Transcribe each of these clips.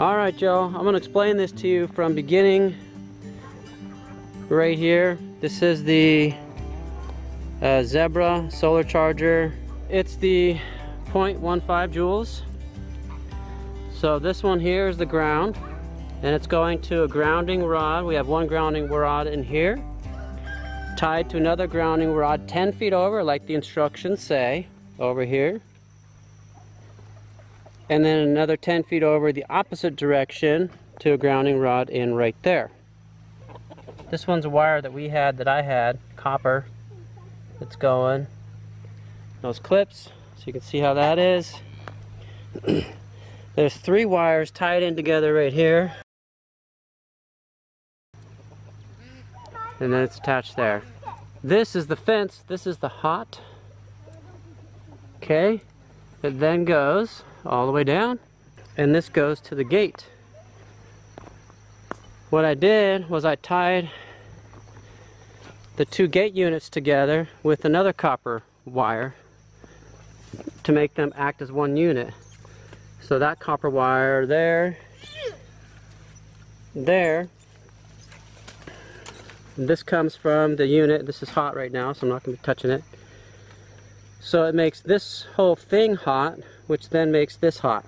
All right, Joe, I'm gonna explain this to you from beginning right here. This is the uh, Zareba solar charger. It's the 0.15 joules. So this one here is the ground and it's going to a grounding rod. We have one grounding rod in here tied to another grounding rod 10 feet over like the instructions say over here and then another 10 feet over the opposite direction to a grounding rod in right there. This one's a wire that we had, that I had, copper, that's going. Those clips, so you can see how that is. There's three wires tied in together right here. And then it's attached there. This is the fence, this is the hot. Okay, it then goes all the way down and this goes to the gate. What I did was I tied the two gate units together with another copper wire to make them act as one unit. So that copper wire there, there, this comes from the unit, this is hot right now so I'm not going to be touching it. So it makes this whole thing hot which then makes this hot.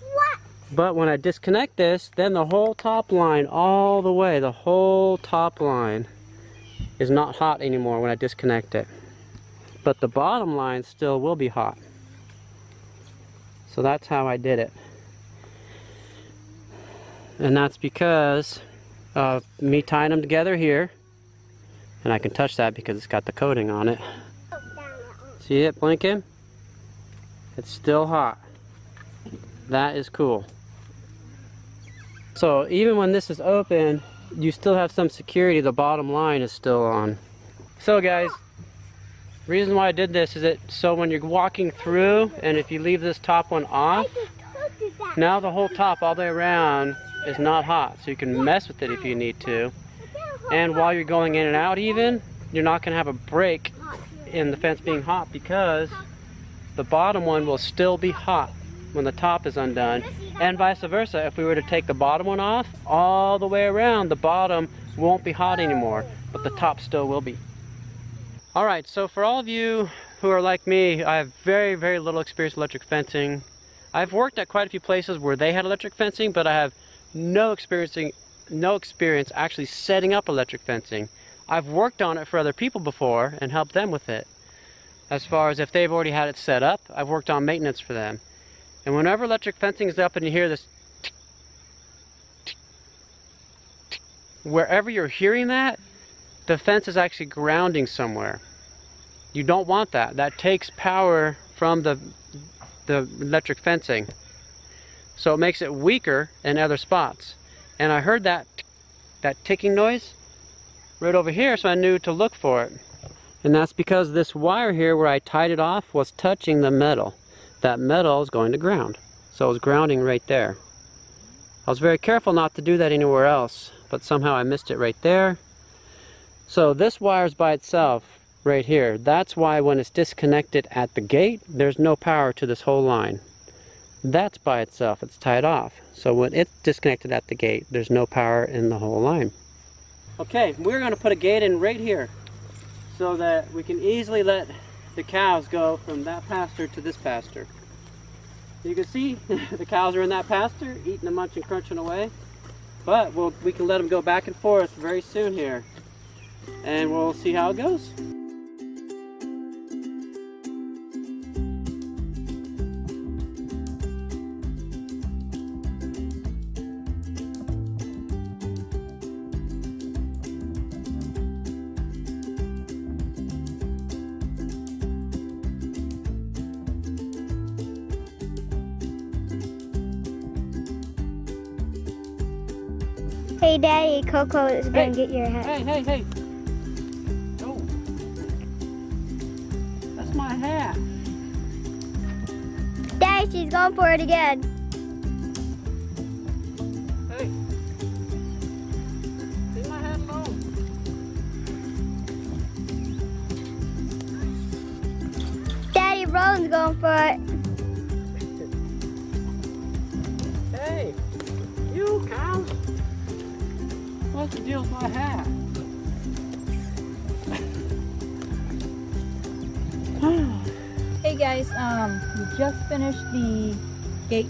What? But when I disconnect this, then the whole top line, all the way, the whole top line is not hot anymore when I disconnect it. But the bottom line still will be hot. So that's how I did it. And that's because of me tying them together here. And I can touch that because it's got the coating on it. See it blinking? It's still hot. That is cool. So even when this is open, you still have some security. The bottom line is still on. So guys, reason why I did this is that so when you're walking through and if you leave this top one off, now the whole top all the way around is not hot. So you can mess with it if you need to. And while you're going in and out even, you're not gonna have a break in the fence being hot because the bottom one will still be hot when the top is undone. And vice versa if we were to take the bottom one off all the way around the bottom won't be hot anymore but the top still will be. All right so for all of you who are like me I have very very little experience with electric fencing. I've worked at quite a few places where they had electric fencing but I have no experiencing no experience actually setting up electric fencing I've worked on it for other people before and helped them with it as far as if they've already had it set up. I've worked on maintenance for them. And whenever electric fencing is up and you hear this, wherever you're hearing that, the fence is actually grounding somewhere. You don't want that. That takes power from the, the electric fencing. So it makes it weaker in other spots. And I heard that, that ticking noise right over here, so I knew to look for it. And that's because this wire here where I tied it off was touching the metal. That metal is going to ground. So it was grounding right there. I was very careful not to do that anywhere else, but somehow I missed it right there. So this wire's by itself right here. That's why when it's disconnected at the gate, there's no power to this whole line. That's by itself, it's tied off. So when it's disconnected at the gate, there's no power in the whole line. Okay, we're gonna put a gate in right here so that we can easily let the cows go from that pasture to this pasture. You can see the cows are in that pasture, eating and crunching away. But we'll, we can let them go back and forth very soon here. And we'll see how it goes. Hey, Daddy, Coco is gonna Hey. get your hat. Hey, hey, hey. Oh. That's my hat. Daddy, she's going for it again. Hey. Leave my hat alone. Daddy, Rowan's going for it. Hey, you cows? What's the deal with my hat? Hey guys, um, we just finished the gate,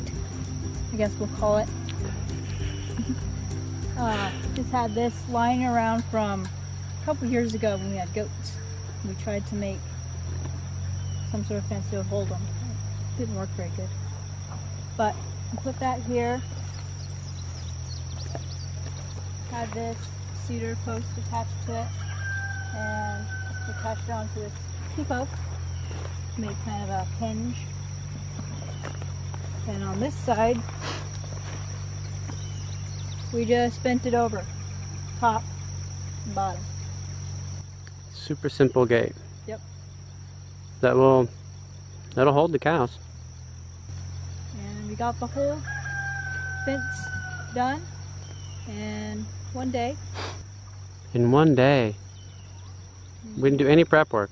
I guess we'll call it. uh, just had this lying around from a couple years ago when we had goats. We tried to make some sort of fence to hold them. It didn't work very good. But put that here. Had this cedar post attached to it and attached it onto this T-post made kind of a hinge. And on this side, we just bent it over, top and bottom. Super simple gate. Yep. That will, that'll hold the cows. And we got the whole fence done in one day. In one day. We didn't do any prep work.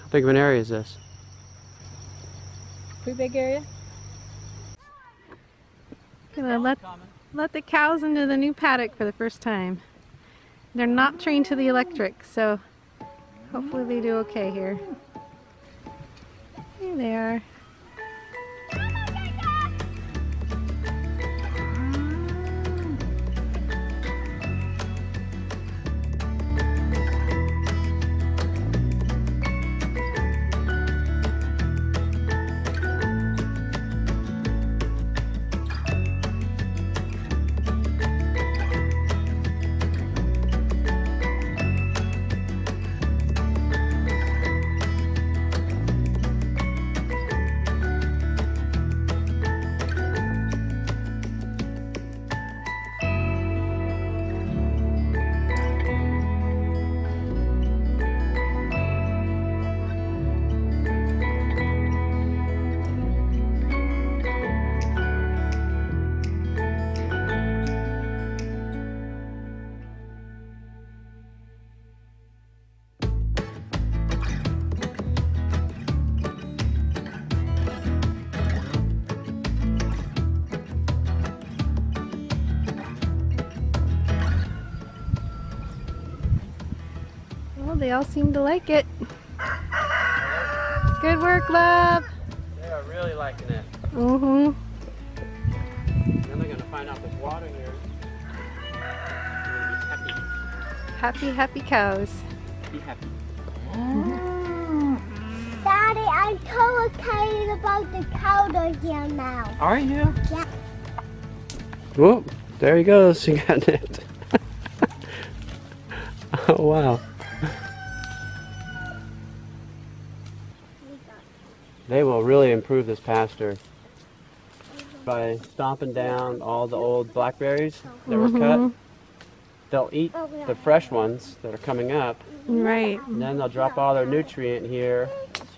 How big of an area is this? Pretty big area. Gonna let let the cows into the new paddock for the first time. They're not trained to the electric, so hopefully they do okay here. Here they are. They all seem to like it. Good work, love. They are really liking it. Mm-hmm. Then they're gonna find out there's water here. They're gonna be Happy, happy cows. happy. Be happy. Daddy, I'm so excited about the powder here now. Are you? Yeah. Whoop! There he goes. He got it. oh wow. Really improve this pasture by stomping down all the old blackberries that were cut. Mhm. They'll eat the fresh ones that are coming up, Right. and then they'll drop all their nutrient here,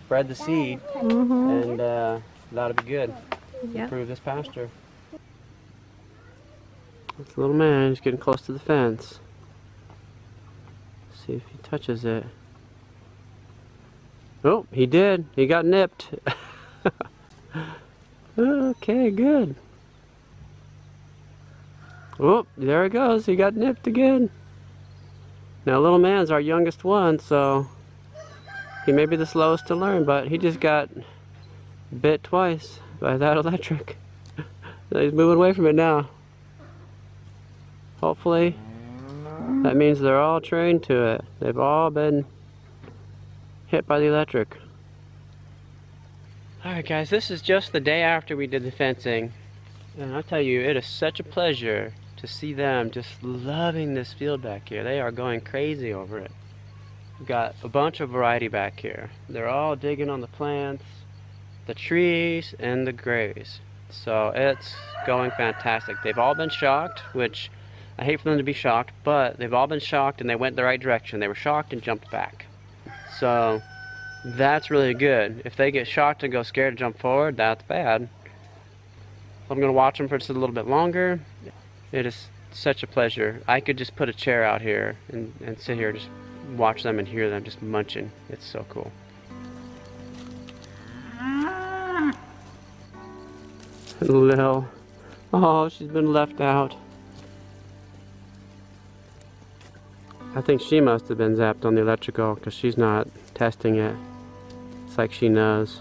spread the seed, Mm-hmm. and uh, that'll be good. Yep. Improve this pasture. This little man He's getting close to the fence. See if he touches it. Oh, he did. He got nipped. okay, good. Oh, there he goes. He got nipped again. Now, little man's our youngest one, so he may be the slowest to learn, but he just got bit twice by that electric. He's moving away from it now. Hopefully, that means they're all trained to it. They've all been hit by the electric. Alright guys, this is just the day after we did the fencing. And I tell you, it is such a pleasure to see them just loving this field back here. They are going crazy over it. We've got a bunch of variety back here. They're all digging on the plants, the trees, and the grays. So it's going fantastic. They've all been shocked, which I hate for them to be shocked, but they've all been shocked and they went the right direction. They were shocked and jumped back. So that's really good. If they get shocked and go scared and jump forward, that's bad. I'm going to watch them for just a little bit longer. It is such a pleasure. I could just put a chair out here and, and sit here, and just watch them and hear them just munching. It's so cool. Lil, Oh, she's been left out. I think she must have been zapped on the electrical because she's not testing it. It's like she knows.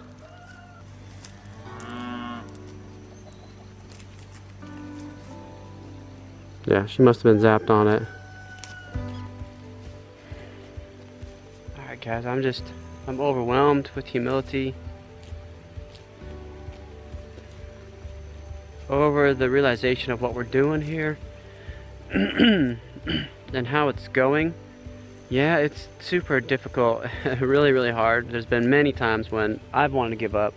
Yeah, she must have been zapped on it. Alright guys, I'm just, I'm overwhelmed with humility. Over the realization of what we're doing here. and how it's going. Yeah, it's super difficult, really, really hard. There's been many times when I've wanted to give up.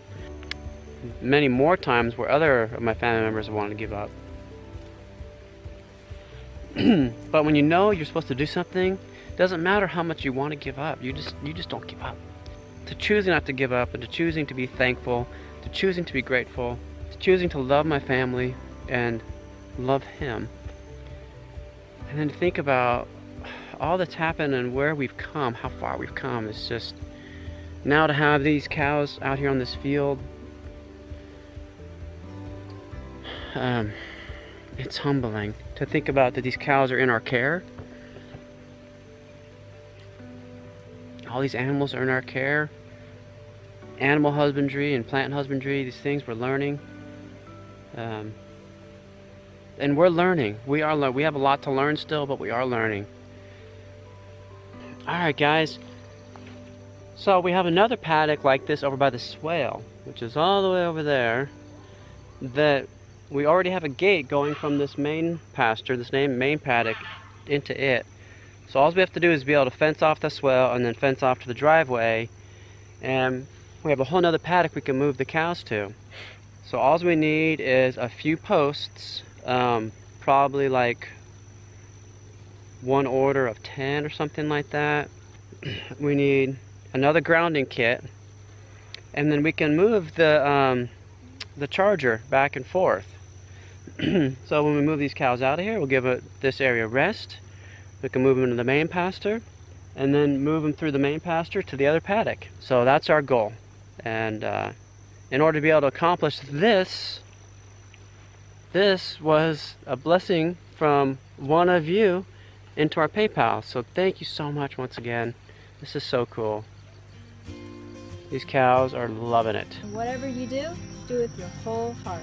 Many more times where other of my family members have wanted to give up. but when you know you're supposed to do something, it doesn't matter how much you want to give up. You just you just don't give up. To choosing not to give up and to choosing to be thankful, to choosing to be grateful, to choosing to love my family and love him. And then to think about all that's happened and where we've come, how far we've come. It's just now to have these cows out here on this field. Um, it's humbling to think about that these cows are in our care. All these animals are in our care. Animal husbandry and plant husbandry, these things we're learning. Um, and we're learning. We are le we have a lot to learn still, but we are learning. Alright guys. So we have another paddock like this over by the swale, which is all the way over there, that we already have a gate going from this main pasture, this main, main paddock, into it. So all we have to do is be able to fence off the swale and then fence off to the driveway. And we have a whole nother paddock we can move the cows to. So all we need is a few posts, um, probably like one order of 10 or something like that. we need another grounding kit. And then we can move the, um, the charger back and forth. so when we move these cows out of here, we'll give it this area rest. We can move them into the main pasture and then move them through the main pasture to the other paddock. So that's our goal. And uh, in order to be able to accomplish this, this was a blessing from one of you into our PayPal. So thank you so much once again. This is so cool. These cows are loving it. Whatever you do, do it with your whole heart.